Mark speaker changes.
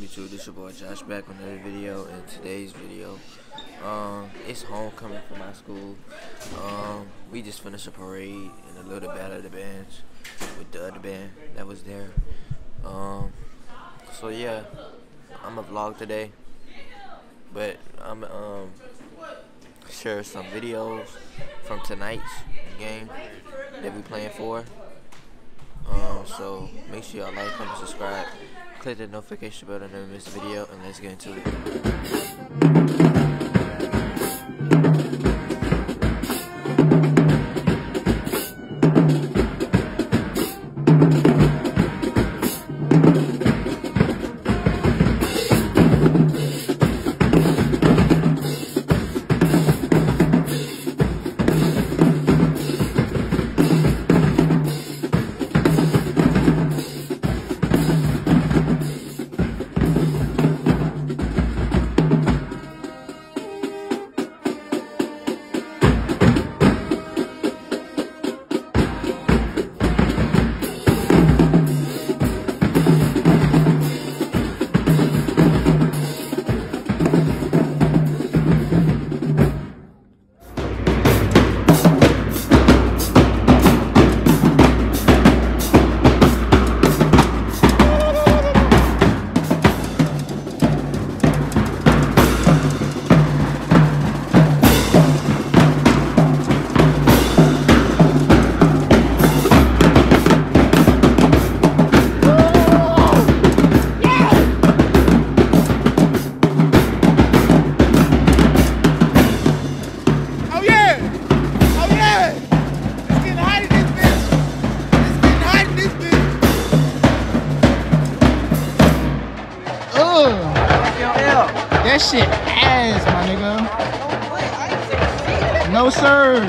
Speaker 1: up YouTube? This your boy Josh back with another video. In today's video, um, it's homecoming for my school. Um, we just finished a parade and a little battle of the bands with the other band that was there. Um, so yeah, I'm a vlog today, but I'm um share some videos from tonight's game that we playing for. Um, so make sure y'all like, comment, subscribe, click the notification bell never miss a video, and let's get into it.
Speaker 2: That shit ass, my nigga. No sir.